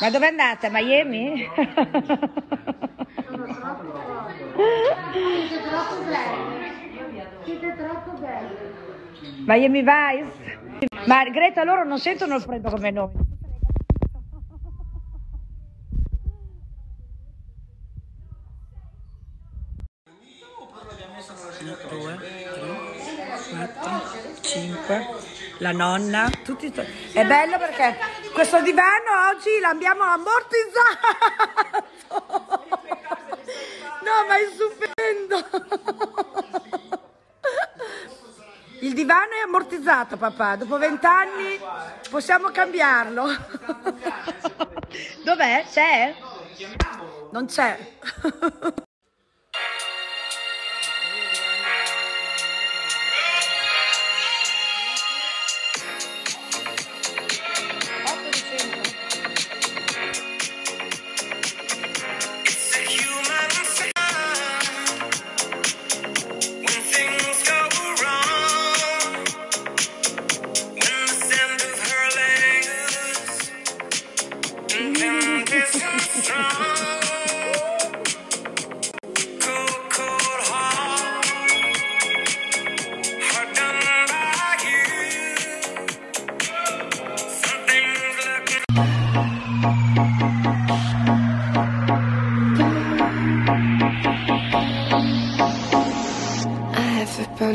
Ma dove andate? A Miami? Siete troppo belli. Siete troppo belli. Miami Vice? Ma Greta, loro non sentono il freddo come noi. Due, tre, quattro, cinque, la nonna, tutti. È bello perché questo divano oggi l'abbiamo ammortizzato. No, ma è stupendo. Il divano è ammortizzato, papà. Dopo vent'anni possiamo cambiarlo. Dov'è? C'è? Non c'è.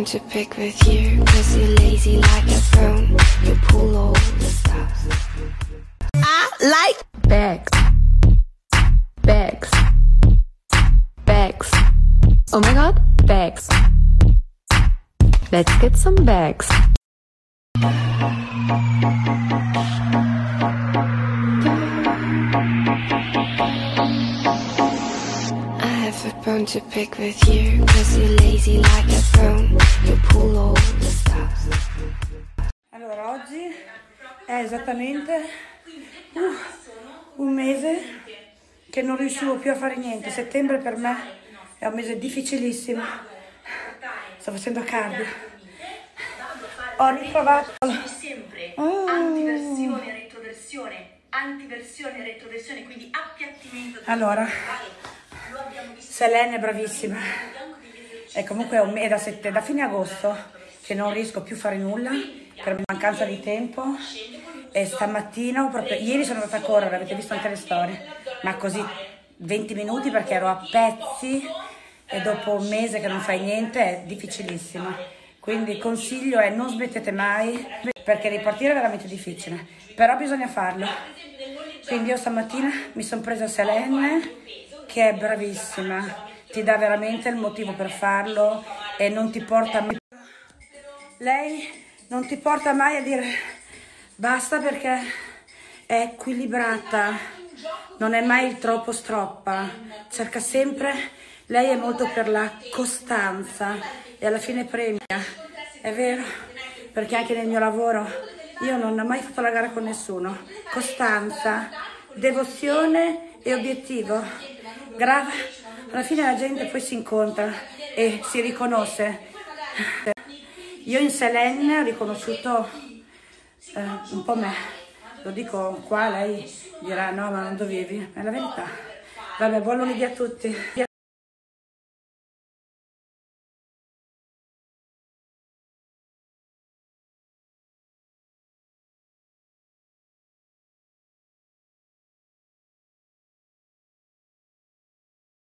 To pick with you Cause you're lazy like a bone You pull all the stops I Like Bags. Bags. Bags. Oh my god, bags. Let's get some bags. Bone to pick with you Cause you're lazy like a bone You pull all the stops Allora, oggi è esattamente uh, un mese che non riuscivo più a fare niente. Settembre per me è un mese difficilissimo. Sto facendo cardio. Ho ritrovato... sempre Oh. antiversione, retroversione, antiversione, retroversione, quindi appiattimento Allora, Selene è bravissima. E comunque è, da, sette- da fine agosto che non riesco più a fare nulla per mancanza di tempo. E stamattina, proprio, ieri sono andata a correre, avete visto anche le storie, ma così 20 minuti perché ero a pezzi e dopo un mese che non fai niente è difficilissimo. Quindi il consiglio è non smettete mai perché ripartire è veramente difficile, però bisogna farlo. Quindi io stamattina mi sono presa Selene che è bravissima, ti dà veramente il motivo per farlo e non ti porta mai... Lei non ti porta mai a dire basta perché è equilibrata, non è mai troppo stroppa, cerca sempre, lei è molto per la costanza e alla fine premia, è vero, perché anche nel mio lavoro io non ho mai fatto la gara con nessuno, costanza, devozione e obiettivo, grave, alla fine la gente poi si incontra e si riconosce. Io in Selene ho riconosciuto eh, un po' me, lo dico qua, lei dirà no ma non dovevi, è la verità. Vabbè, buon lunedì a tutti.